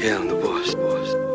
Yeah, I'm the boss, boss,